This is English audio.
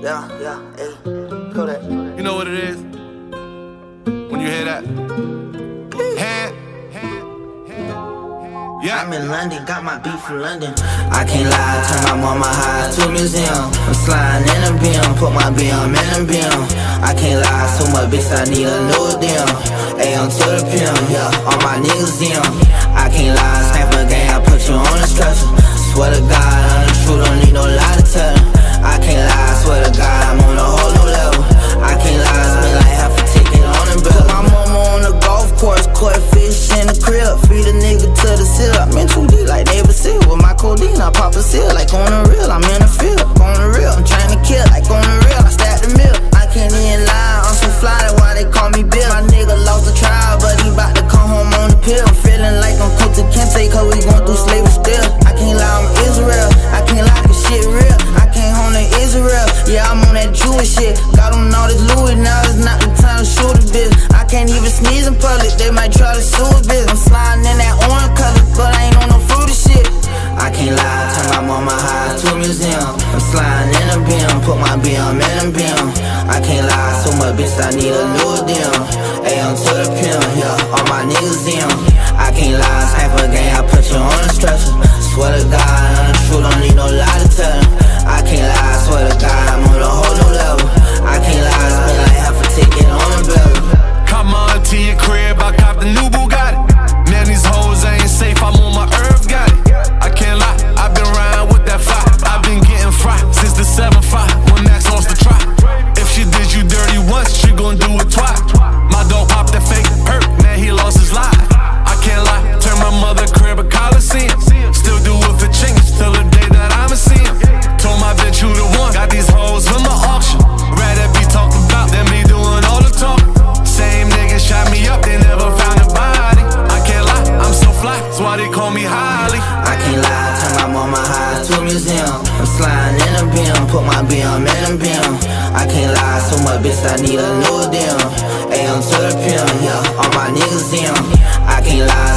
Yeah, yeah, hey, that. You know what it is? When you hear that? Yeah. I'm in London, got my beat from London. I can't lie, turn my mama high to a museum. I'm sliding in a BM, put my BM in a BM. I can't lie, so my bitch, I need a new damn. Ay, I'm to the pimp, yeah, all my niggas in. I can't lie, a seal like on the real. I'm in the field, on the real. I'm trying to kill like on the real. I stack the mill. I can't even lie, I'm so fly, that's why they call me Bill. My nigga lost the trial, but he bout to come home on the pill. I'm Feeling like I'm Kunta Kinte, cause we going through slavery still. I can't lie, I'm Israel. I can't lie, cause shit real. I came home to Israel. Yeah, I'm on that Jewish shit. Got on all this Louis, now it's not the time to shoot a bitch. I can't even sneeze in public, they might try to sue to a museum. I'm sliding in a BM, put my BM in a BM. I can't lie, so much bitch, I need a new deal. AM to the pimp, yeah, all my niggas in. I can't lie, sniper gang, I put you on to museum. I'm sliding in a BM, put my BM in a BM. I can't lie, so much bitch, I need a new deal. AM to the pimp, yeah, all my niggas in. I can't lie,